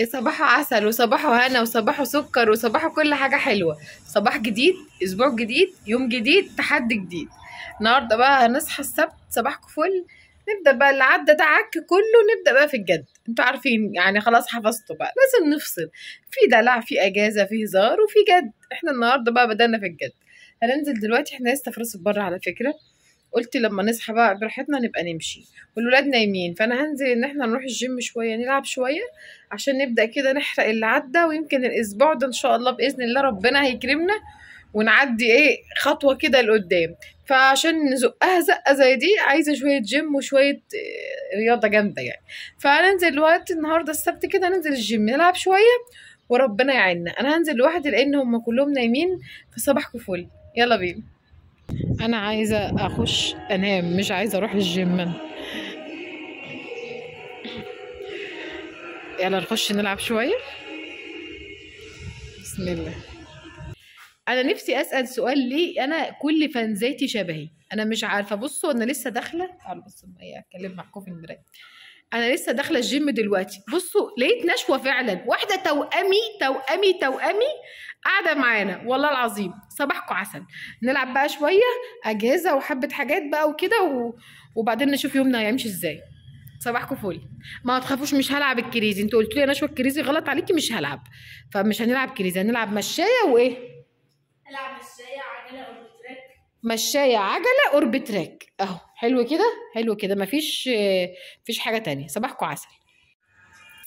يا صباحه عسل وصباحه هنا وصباحه سكر وصباحه كل حاجة حلوة. صباح جديد أسبوع جديد يوم جديد تحدي جديد. النهاردة بقى هنصحى السبت صباحكم فل. نبدأ بقى اللي عدى ده عك كله نبدأ بقى في الجد. أنتوا عارفين يعني خلاص حفظتوا بقى. لازم نفصل. في دلع في إجازة في هزار وفي جد. إحنا النهاردة بقى بدأنا في الجد. هننزل دلوقتي إحنا لسه في راس البر على فكرة. قلت لما نصحى بقى براحتنا نبقى نمشي. والولاد نايمين فأنا هنزل إن إحنا نروح الجيم شوية نلعب شوية عشان نبدأ كده نحرق اللي عدى ويمكن الأسبوع ده إن شاء الله بإذن الله ربنا هيكرمنا ونعدي إيه خطوة كده لقدام. فعشان نزقها زقة زي دي عايزة شوية جيم وشوية آه، رياضة جامدة يعني. فهننزل الوقت النهارده السبت كده ننزل الجيم نلعب شوية وربنا يعيننا. أنا هنزل لوحدي لأن هم كلهم نايمين فصباحكم فل. يلا بينا. أنا عايزة أخش أنام مش عايزة أروح الجيم. أنا. يلا نخش نلعب شوية. بسم الله. أنا نفسي أسأل سؤال ليه أنا كل فانزاتي شبهي. أنا مش عارفة بصوا أنا لسه داخلة. تعالوا بصوا معايا اتكلم معاكم في المرايه أنا لسه داخلة الجيم دلوقتي. بصوا لقيت نشوة فعلا. واحدة توأمي توأمي توأمي قاعدة معانا. والله العظيم. صباحكم عسل. نلعب بقى شوية اجهزه وحبة حاجات بقى وكده و... وبعدين نشوف يومنا هيمشي إزاي. صباحكم فل. ما تخافوش مش هلعب ال crazy. أنتوا قلتوا لي أنا شوية ال crazy غلط عليكي مش هلعب. فمش هنلعب crazy هنلعب مشاية وإيه؟ العب مشاية عجلة orbitrack مشاية عجلة orbitrack أهو حلو كده؟ حلو كده مفيش مفيش حاجة تانية. صباحكم عسل.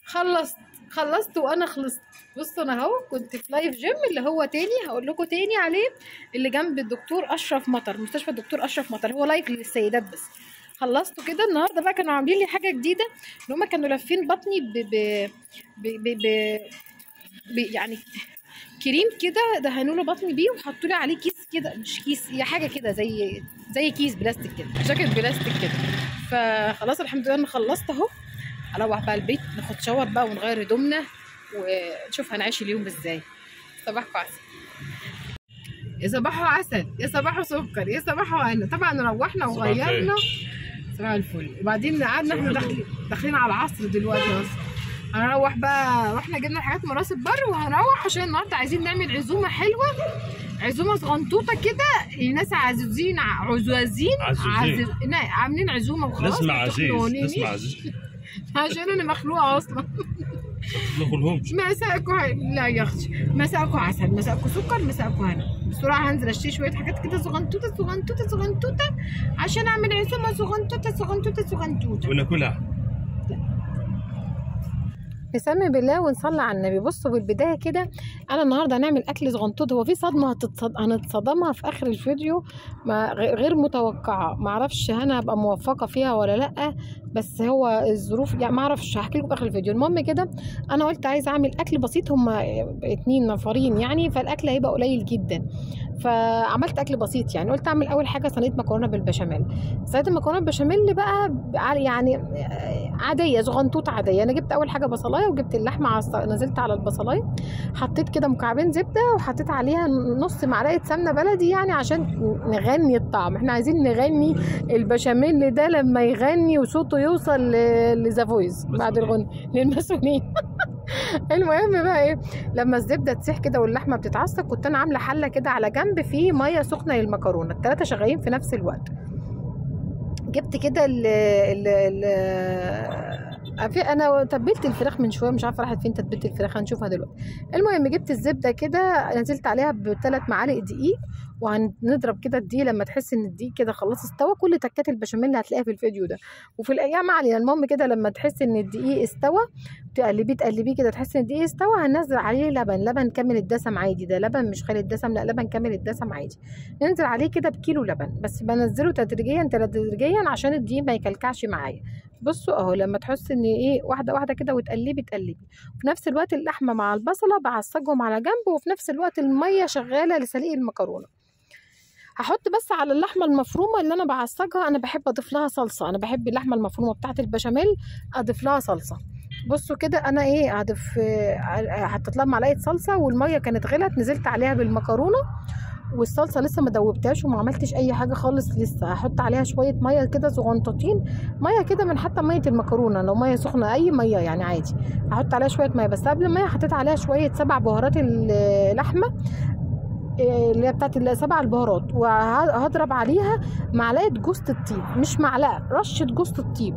خلصت. خلصت وأنا خلصت. بصوا أنا أهو كنت في Life Gym اللي هو تاني هقول لكم تاني عليه اللي جنب الدكتور أشرف مطر مستشفى الدكتور أشرف مطر. هو Life للسيدات بس. خلصته كده. النهارده بقى كانوا عاملين لي حاجة جديدة إن هم كانوا لافين بطني ب ب ب ب, ب, ب يعني كريم كده دهنوا له بطني بيه وحطوا لي عليه كيس كده مش كيس هي حاجة كده زي زي كيس بلاستيك كده جاكيت بلاستيك كده. فخلاص الحمد لله أنا خلصت أهو. أروح بقى البيت ناخد شاور بقى ونغير هدومنا ونشوف هنعيش اليوم إزاي. صباحكم عسل يا صباحو عسل يا صباحو سكر يا صباحو هنا طبعا روحنا. وغيرنا. صباح الفل. وبعدين قعدنا إحنا داخلين داخلين على العصر دلوقتي أصلا هنروح بقى وإحنا جبنا الحاجات من راس البر وهنروح عشان النهارده عايزين نعمل عزومة حلوة. عزومة صغنطوطة كده. لناس عزوزين عزوزين عزوزين. عاملين عزومة وخلاص. نسمع عزيز. نسمع عزيز. عشان أنا مخلوقه أصلا. دخلهمش مساءكم ع- لا يا أختي. مساءكم عسل مساءكم سكر مساءكم هنا. بسرعة هنزل أشتري شوية حاجات كده صغنطوطة صغنطوطة صغنطوطة عشان أعمل عزومة صغنطوطة صغنطوطة صغنطوطة. وناكلها. نسمي بالله ونصلي على النبي. بصوا بالبداية كده أنا النهارده هنعمل أكل صغنطوط. هو في صدمة. هنتصدمها في آخر الفيديو ما غير متوقعة. ما أعرفش أنا هبقى موفقة فيها ولا لأ بس هو الظروف يعني ما أعرفش هحكي لكم في آخر الفيديو. المهم كده أنا قلت عايزة أعمل أكل بسيط هما اتنين نفرين يعني فالأكل هيبقى قليل جدا. فعملت أكل بسيط يعني قلت أعمل أول حاجة صينية مكرونة بالبشاميل. صينية المكرونة بالبشاميل بقى يعني عادية صغنطوطه عادية. أنا جبت أول حاجة بصلاية وجبت اللحمة على نزلت على البصلاية. حطيت كده مكعبين زبدة وحطيت عليها نص معلقة سمنة بلدي يعني عشان نغني الطعم. إحنا عايزين نغني البشاميل ده لما يغني وصوته يوصل لذا فويس بعد الغنى للمسؤولين. المهم بقى إيه لما الزبدة تسيح كده واللحمة بتتعصق كنت أنا عاملة حلة كده على جنب فيه مية سخنة للمكرونة الثلاثه شغالين في نفس الوقت. جبت كده ال ال في أنا تبلت الفراخ من شوية مش عارفة راحت فين تتبيلة الفراخ هنشوفها دلوقتي. المهم جبت الزبدة كده نزلت عليها بثلاث معالق دقيق وهنضرب كده الدقيق لما تحس إن الدقيق كده خلاص استوى. كل تكات البشاميل هتلاقيها في الفيديو ده. وفي الأيام علينا. المهم كده لما تحس إن الدقيق استوى تقلبيه تقلبيه كده تحس إن الدقيق استوى هننزل عليه لبن. لبن كامل الدسم عادي ده. لبن مش خالي الدسم لا لبن كامل الدسم عادي. ننزل عليه كده بكيلو لبن. بس بنزله تدريجيا تدريجيا عشان الدقيق ما يكلكعش معايا. بصوا أهو لما تحس إن إيه واحدة واحدة كده وتقلبي تقلبي. وفي نفس الوقت اللحمة مع البصلة بعصجهم على جنب وفي نفس الوقت المية شغالة لسليق المكرونة. هحط بس على اللحمة المفرومة اللي أنا بعصجها أنا بحب أضيف لها صلصة أنا بحب اللحمة المفرومة بتاعه البشاميل أضيف لها صلصة. بصوا كده أنا إيه هضيف حطيت لها معلقة صلصة والمية كانت غلت نزلت عليها بالمكرونة والصلصة لسه ما دوبتهاش وما عملتش أي حاجة خالص لسه هحط عليها شوية مية كده صغنطتين مية كده من حتى مية المكرونة لو مية سخنة أي مية يعني عادي. هحط عليها شوية مية بس قبل الميه حطيت عليها شوية سبع بهارات اللحمة اللي هي بتاعت السبع البهارات وهضرب عليها معلقة جوز الطيب مش معلقة رشة جوز الطيب.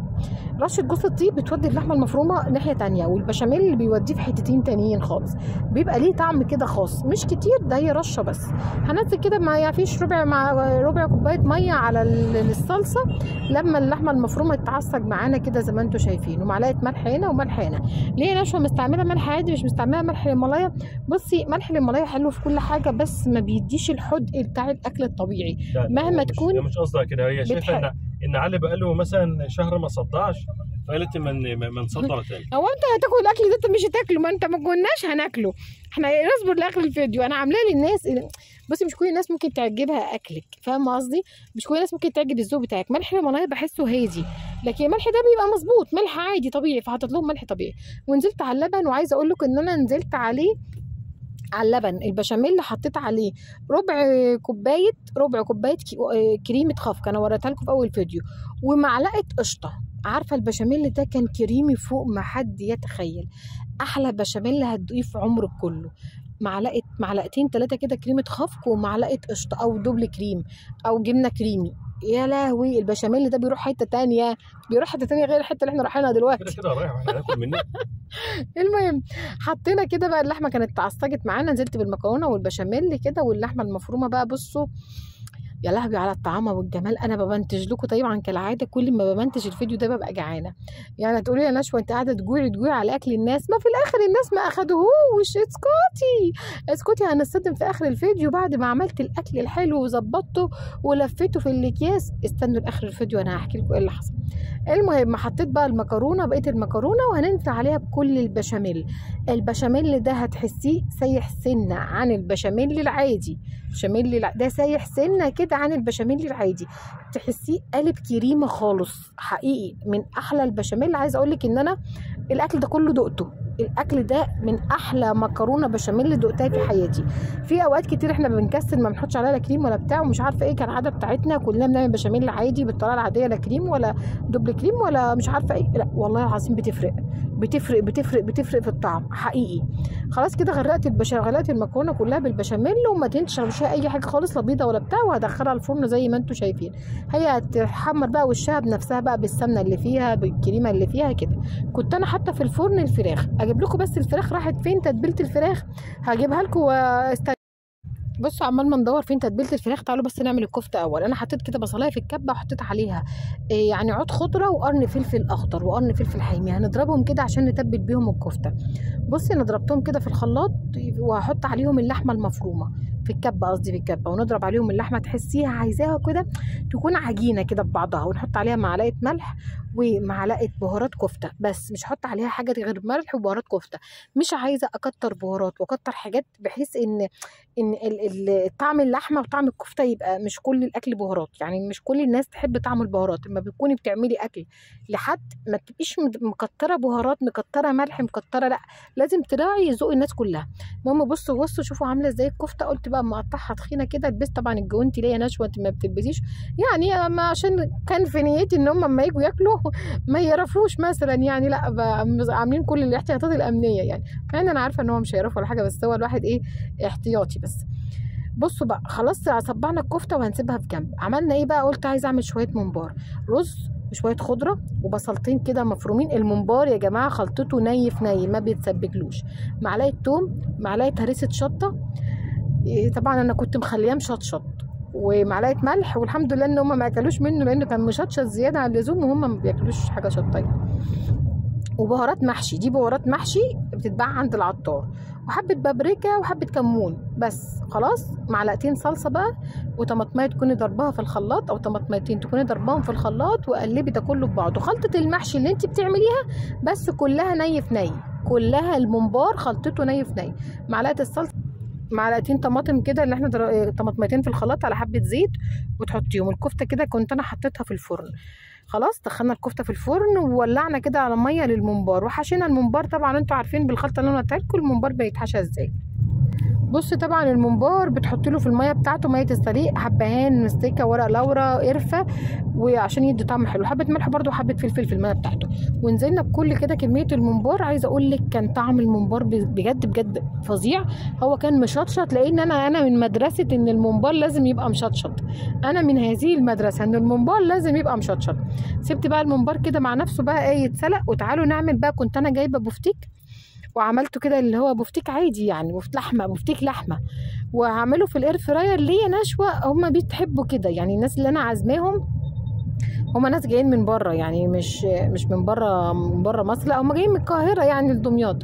رشة جوز الطيب بتودي اللحمة المفرومة ناحية تانية والبشاميل اللي بيوديه في حتتين تانيين خالص. بيبقى ليه طعم كده خاص مش كتير ده هي رشة بس. هنزل كده ما فيش ربع مع ربع كوباية مية على ال- الصلصة لما اللحمة المفرومة تتعصج معانا كده زي ما أنتم شايفين ومعلقة ملح هنا وملح هنا. ليه نشوه مستعملة ملح عادي مش مستعملة ملح الهيمالايا بصي ملح الهيمالايا حلو في كل حاجة بس ما بيديش الحدق بتاع الأكل الطبيعي. مهما مش- تكون مش قصدها كده هي شايفة. ان إن علي بقاله مثلا شهر ما صدعش فقالت من ما نصدع تاني. هو أنت هتاكل الأكل ده أنت مش هتاكله. ما أنت ما قلناش هناكله. إحنا نصبر لآخر الفيديو. أنا عاملاه للناس بصي مش كل الناس ممكن تعجبها أكلك. فاهمة قصدي؟ مش كل الناس ممكن تعجب الذوق بتاعك. ملح الهيمالايا بحسه هادي. لكن الملح ده بيبقى مظبوط. ملح عادي طبيعي. فحطيت لهم ملح طبيعي. ونزلت على اللبن وعايزة أقول لكم إن أنا نزلت عليه على اللبن البشاميل اللي حطيت عليه ربع كوباية ربع كوباية آه، كريمة خفق أنا وريتها لكم في أول فيديو. ومعلقة قشطة. عارفة البشاميل ده كان كريمي فوق ما حد يتخيل. أحلى بشاميل هتدوقيه في عمرك كله. معلقة معلقتين ثلاثة كده كريمة خفق ومعلقة قشطة أو دبل كريم أو جبنة كريمي. يا لهوي البشاميل ده بيروح حتة تانية بيروح حتة تانية غير الحتة اللي إحنا رايحينها دلوقتي. كده كده رايح إحنا هناكل منه المهم حطينا كده بقى اللحمة كانت اتعصجت معانا نزلت بالمكرونة والبشاميل كده واللحمة المفرومة بقى بصوا يا لهوي على الطعامة والجمال أنا بمنتج لكم طبعا كالعادة كل ما بمنتج الفيديو ده ببقى جعانة. يعني هتقولي يا نشوى أنت قاعدة تجوعي تجوعي على أكل الناس؟ ما في الآخر الناس ما أخدوهوش اسكتي اسكتي هنصدم في آخر الفيديو بعد ما عملت الأكل الحلو وظبطته ولفيته في الأكياس. استنوا لآخر الفيديو أنا هحكي لكم إيه اللي حصل. المهم حطيت بقى المكرونة بقيه المكرونة وهننزل عليها بكل البشاميل. البشاميل ده هتحسيه سايح سنة عن البشاميل العادي. البشاميل ده سايح سنة كده عن البشاميل العادي. تحسيه قالب كريمة خالص حقيقي من أحلى البشاميل. عايزه أقول لك إن أنا الأكل ده كله دقته. الأكل ده من أحلى مكرونة بشاميل دقتها في حياتي. في أوقات كتير إحنا بنكسل ما بنحطش عليها لا كريم ولا بتاع ومش عارفة إيه كان العاده بتاعتنا كلنا بنعمل بشاميل عادي بالطريقة العادية لا كريم ولا دبل كريم ولا مش عارفة إيه. لا والله العظيم بتفرق بتفرق بتفرق بتفرق في الطعم حقيقي. خلاص كده غرقت البشا غرقت المكرونة كلها بالبشاميل وما تنشربش أي حاجة خالص لا بيضة ولا بتاع وهدخلها الفرن زي ما أنتم شايفين. هي هتحمر بقى وشها بنفسها بقى بالسمنة اللي فيها بالكريمة اللي فيها كده. كنت أنا حاطة في الفرن الفراخ أجيب لكم بس الفراخ راحت فين تتبيلة الفراخ؟ هجيبها لكم واست... بصوا عمال ما ندور فين تتبيلة الفراخ. تعالوا بس نعمل الكفتة أول. أنا حطيت كده بصلاية في الكبة وحطيت عليها إيه يعني عود خضرة وقرن فلفل أخضر وقرن فلفل حامي. هنضربهم كده عشان نتبل بيهم الكفتة. بصي أنا ضربتهم كده في الخلاط وهحط عليهم اللحمة المفرومة في الكبة قصدي في الكبة. ونضرب عليهم اللحمة تحسيها عايزاها كده تكون عجينة كده ببعضها. ونحط عليها معلقة ملح ومعلقة بهارات كفتة. بس مش هحط عليها حاجة غير ملح وبهارات كفتة. مش عايزة أكتر بهارات وأكتر حاجات بحيث إن إن طعم اللحمة وطعم الكفتة يبقى مش كل الأكل بهارات. يعني مش كل الناس تحب طعم البهارات. لما بتكوني بتعملي أكل لحد ما تبقيش مكترة بهارات مكترة ملح مكترة لأ لازم تراعي ذوق الناس كلها. المهم بصوا بصوا شوفوا عاملة إزاي الكفتة. قلت بقى مقطعها تخينة كده البس طبعا الجوانتي ليا نشوه انت ما بتلبسيش. يعني ما عشان كان في نيتي إن هم لما يجوا ياكلوا ما يعرفوش مثلا يعني لأ عاملين كل الاحتياطات الأمنية يعني. مع ان أنا عارفة إن هو مش هيعرفوا ولا حاجة بس هو الواحد إيه احتياطي بس. بصوا بقى خلاص صبعنا الكفتة وهنسيبها في جنب. عملنا إيه بقى؟ قلت عايزه أعمل شوية ممبار. رز وشوية خضرة وبصلتين كده مفرومين. الممبار يا جماعة خلطته ني في ني ما بيتسبكلوش. معلقة توم معلقة هريسة شطة. إيه، طبعا أنا كنت مخلياه مشطشط. ومعلقة ملح والحمد لله إن هم ما أكلوش منه لأنه كان مشطشط زيادة عن اللزوم وهم ما بياكلوش حاجة شطيه وبهارات محشي دي بهارات محشي بتتباع عند العطار. وحبة بابريكا وحبة كمون بس خلاص؟ معلقتين صلصة بقى وطماطمية تكوني ضربها في الخلاط أو طماطميتين تكوني ضرباهم في الخلاط وقلبي ده كله ببعضه خلطة المحشي اللي انت بتعمليها بس كلها ني في ني كلها الممبار خلطته ني في ني. معلقة الصلصة معلقتين طماطم كده اللي إحنا در... طماطميتين في الخلاط على حبة زيت وتحطيهم. الكفتة كده كنت أنا حطيتها في الفرن. خلاص دخلنا الكفتة في الفرن وولعنا كده على مية للممبار. وحشينا الممبار طبعا أنتوا عارفين بالخلطة اللي أنا قلتها لكم الممبار بيتحشى إزاي. بصي طبعا الممبار بتحطي له في المية بتاعته مية السليق حبهان مستكة ورق لورا قرفة وعشان يدي طعم حلو. حبة ملح برده وحبة فلفل في المية بتاعته. ونزلنا بكل كده كمية الممبار. عايزة أقول لك كان طعم الممبار بجد بجد فظيع. هو كان مشطشط لأن أنا أنا من مدرسة إن الممبار لازم يبقى مشطشط. أنا من هذه المدرسة إن الممبار لازم يبقى مشطشط. سبت بقى الممبار كده مع نفسه بقى إيه يتسلق. وتعالوا نعمل بقى كنت أنا جايبة بفتيك وعملته كده اللي هو بفتيك عادي يعني بفت لحمة بفتيك لحمة. وهعمله في الاير فراير ليه نشوة هما بيحبوا كده يعني الناس اللي أنا عازماهم هما ناس جايين من بره يعني مش مش من بره من بره مصر لا هما جايين من القاهرة يعني لدمياط.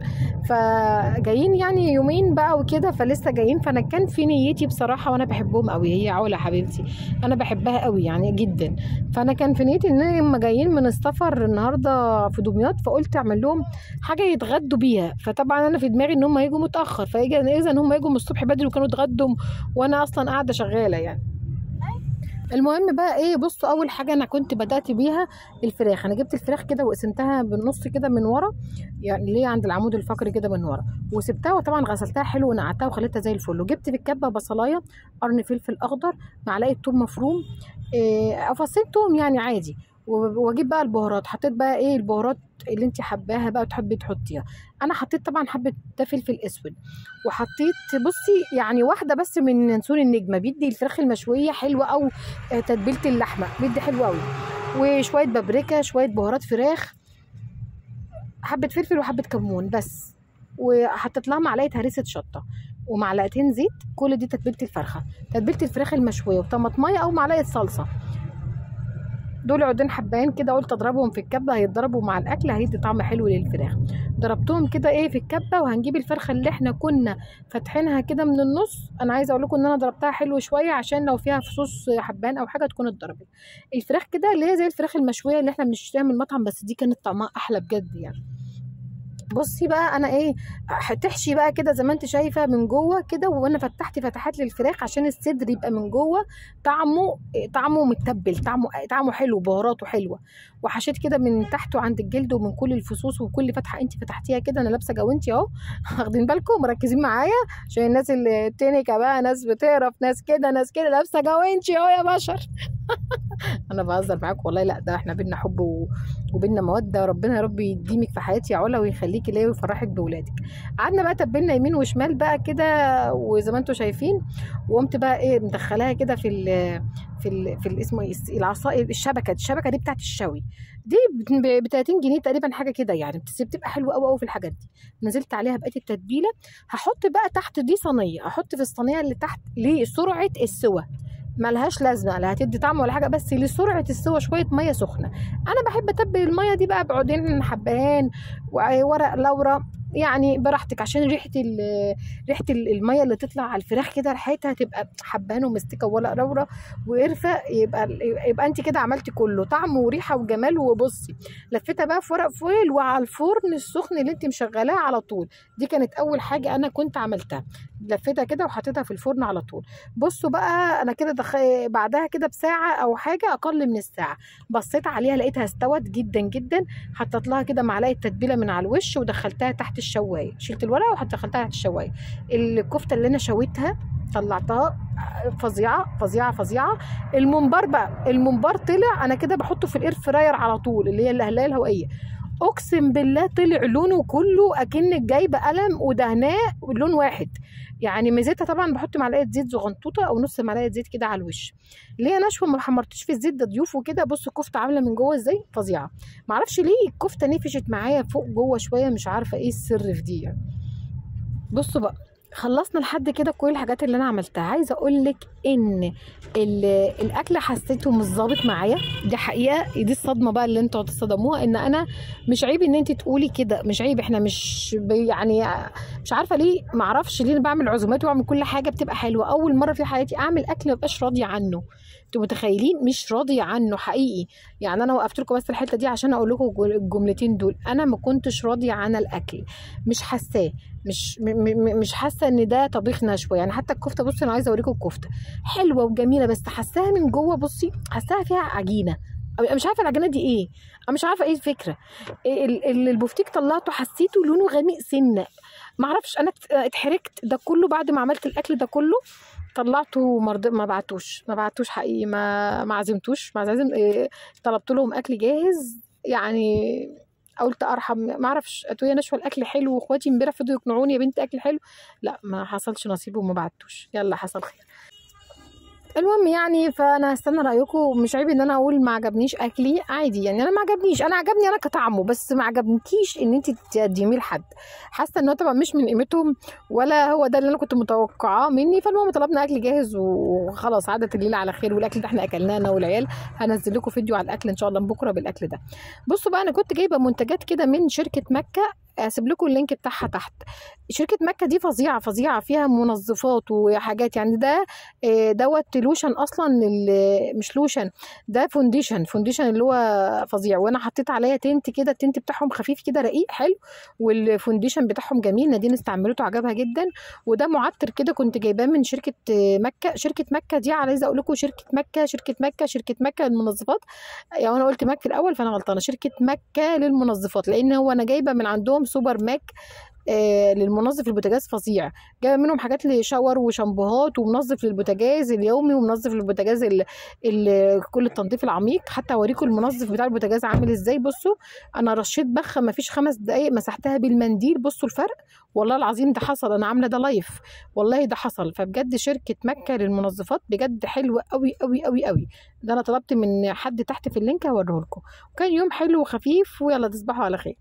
فجايين يعني يومين بقى وكده فلسه جايين. فأنا كان في نيتي بصراحة وأنا بحبهم قوي هي علا حبيبتي أنا بحبها قوي يعني جدا. فأنا كان في نيتي إن هم جايين من السفر النهارده في دمياط فقلت أعمل لهم حاجة يتغدوا بيها. فطبعا أنا في دماغي إن هم هيجوا متأخر فإذا إذا هم يجوا من الصبح بدري وكانوا اتغدوا وأنا أصلا قاعدة شغالة يعني. المهم بقى إيه بصوا أول حاجة أنا كنت بدأت بيها الفراخ. أنا جبت الفراخ كده وقسمتها بالنص كده من ورا يعني اللي عند العمود الفقري كده من ورا. وسبتها وطبعا غسلتها حلو ونقعتها وخليتها زي الفل. وجبت في الكبه بصلاية قرن فلفل أخضر معلقة توم مفروم إيه توم يعني عادي. وأجيب بقى البهارات. حطيت بقى إيه البهارات اللي انت حباها بقى تحبي تحطيها. أنا حطيت طبعا حبة ده فلفل أسود. وحطيت بصي يعني واحدة بس من ينسون النجمة بيدي الفراخ المشوية حلوة أو آه، تتبيلة اللحمة بيدي حلو قوي وشوية بابريكا شوية بهارات فراخ حبة فلفل وحبة كمون بس. وحطيت لها معلقة هريسة شطة ومعلقتين زيت كل دي تتبيلة الفرخة. تتبيلة الفراخ المشوية وطماطمية أو معلقة صلصة. دول عودين حباين كده قلت اضربهم في الكبة هيتضربوا مع الأكل هيدي طعم حلو للفراخ. ضربتهم كده إيه في الكبة وهنجيب الفرخة اللي إحنا كنا فاتحينها كده من النص. أنا عايزة أقول لكم إن أنا ضربتها حلو شوية عشان لو فيها فصوص حبان أو حاجة تكون اتضربت. الفراخ كده اللي هي زي الفراخ المشوية اللي إحنا بنشتريها من المطعم بس دي كانت طعمها أحلى بجد يعني. بصي بقى أنا إيه هتحشي بقى كده زي ما أنت شايفة من جوه كده وأنا فتحت فتحات للفراخ عشان الصدر يبقى من جوه طعمه طعمه متبل طعمه طعمه حلو بهاراته حلوة. وحشيت كده من تحت وعند الجلد ومن كل الفصوص وكل فتحة أنت فتحتيها كده أنا لابسة جوانتي أهو. واخدين بالكم؟ مركزين معايا عشان الناس اللي تنكه بقى ناس بتعرف ناس كده ناس كده لابسة جوانتي أهو يا بشر. أنا بهزر معاكم والله لأ ده إحنا بينا حب. وبينا موده ربنا يا رب يديمك في حياتي يا علا ويخليكي ليا ويفرحك بولادك. قعدنا بقى تبلنا يمين وشمال بقى كده وزي ما أنتم شايفين وقمت بقى إيه مدخلاها كده في ال في ال في ال- اسمه إيه العصائر الشبكة الشبكة دي بتاعت الشوي. دي ب 30 جنيه تقريبا حاجة كده يعني بتبقى حلوة قوي قوي في الحاجات دي. نزلت عليها بقيه التتبيلة. هحط بقى تحت دي صينية أحط في الصينية اللي تحت لسرعه السوى ملهاش لازمة لا هتدي طعم ولا حاجة بس لسرعة السوى شوية مية سخنة. أنا بحب أتبل المية دي بقى بعودين حبهان وورق لورا يعني براحتك عشان ريحة ريحة ال- المية اللي تطلع على الفراخ كده ريحتها تبقى حبهان ومستكة وورق لورا وقرفة يبقى يبقى أنت كده عملتي كله طعم وريحة وجمال وبصي لفيتها بقى في ورق فويل وعلى الفرن السخن اللي أنت مشغلاه على طول. دي كانت أول حاجة أنا كنت عملتها. لفيتها كده وحطيتها في الفرن على طول. بصوا بقى أنا كده دخ... بعدها كده بساعة أو حاجة أقل من الساعة. بصيت عليها لقيتها استوت جدا جدا. حطيت لها كده معلقة تتبيلة من على الوش ودخلتها تحت الشواية. شلت الورقة ودخلتها تحت الشواية. الكفتة اللي أنا شويتها طلعتها فظيعة فظيعة فظيعة. الممبار بقى الممبار طلع. أنا كده بحطه في الإير فراير على طول اللي هي الهلايه الهوائية. أقسم بالله طلع لونه كله أكنك جايبة قلم ودهناه لون واحد. يعني ميزتها طبعا بحط معلقة زيت زغنطوطه أو نص معلقة زيت كده على الوش. ليه ناشفه ما حمرتش في الزيت؟ ده ضيوف وكده. بصوا الكفتة عاملة من جوه إزاي؟ فظيعة. معرفش ليه الكفتة نفشت معايا فوق جوه شوية مش عارفة إيه السر في دي يعني. بصوا بقى. خلصنا لحد كده كل الحاجات اللي أنا عملتها. عايزة أقول لك إن ال- الأكل حسيته مش ظابط معايا. دي حقيقة دي الصدمة بقى اللي أنتوا هتصدموها إن أنا مش عيب إن انت تقولي كده مش عيب. إحنا مش يعني مش عارفة ليه ما أعرفش ليه أنا بعمل عزومات وأعمل كل حاجة بتبقى حلوة. أول مرة في حياتي أعمل أكل ما راضيه عنه. أنتوا متخيلين مش راضيه عنه حقيقي. يعني أنا وقفت لكم بس الحتة دي عشان أقول لكم الجملتين دول. أنا ما كنتش راضيه عن الأكل. مش حاساه. مش مش حاسة إن ده طبيخ نشوه يعني حتى الكفتة بصي أنا عايزة أوريكم الكفتة. حلوة وجميلة بس حاساها من جوه بصي حاساها فيها عجينة. مش عارفة العجينة دي إيه. أنا مش عارفة إيه الفكرة. ال- ال- البفتيك طلعته حسيته لونه غامق سنة. ما أعرفش أنا ات- اتحركت ده كله بعد ما عملت الأكل ده كله. طلعته مرض ما بعتوش. ما بعتوش حقيقي ما ما عزمتوش. ما عزم إيه، طلبت لهم أكل جاهز. يعني قلت أرحم ما أعرفش قالوا يا نشوى الأكل حلو وإخواتي امبارح فضلوا يقنعوني يا بنت أكل حلو. لا ما حصلش نصيب وما بعتوش. يلا حصل خير. المهم يعني فأنا هستنى رأيكم. مش عيب إن أنا أقول ما عجبنيش أكلي. عادي يعني أنا ما عجبنيش. أنا عجبني أنا كطعمه بس ما عجبنيكيش إن انت تقدميه لحد. حاسة إن هو طبعا مش من قيمتهم ولا هو ده اللي أنا كنت متوقعاه مني. فالمهم طلبنا أكل جاهز وخلاص عدت الليلة على خير. والأكل ده إحنا أكلناه أنا والعيال. هنزل لكم فيديو على الأكل إن شاء الله بكرة بالأكل ده. بصوا بقى أنا كنت جايبة منتجات كده من شركة مكة. أسيب لكم ال link بتاعها تحت. شركة مكة دي فظيعة فظيعة فيها منظفات وحاجات. يعني ده آه، دوت لوشن أصلا مش لوشن ده foundation. foundation اللي هو فظيع. وأنا حطيت عليا tint كده ال tint بتاعهم خفيف كده رقيق حلو وال foundation بتاعهم جميل نادين استعملته عجبها جدا. وده معطر كده كنت جايباه من شركة آه، مكة. شركة مكة دي عايزه أقول لكم شركة مكة شركة مكة شركة مكة للمنظفات. يعني أنا قلت في الأول فأنا غلطانة. شركة مكة للمنظفات لأن هو أنا جايبة من عندهم سوبر ماك آه للمنظف البوتاجاز فظيع. جايبه منهم حاجات ل shower وشامبوهات ومنظف للبوتاجاز اليومي ومنظف للبوتاجاز كل التنظيف العميق. حتى اوريكم المنظف بتاع البوتاجاز عامل إزاي. بصوا أنا رشيت بخة ما فيش خمس دقايق مسحتها بالمنديل. بصوا الفرق. والله العظيم ده حصل. أنا عاملة ده live والله ده حصل. فبجد شركة مكة للمنظفات بجد حلوة قوي قوي قوي قوي ده أنا طلبت من حد تحت في اللينك هوريه لكم وكان يوم حلو وخفيف ويلا تصبحوا على خير.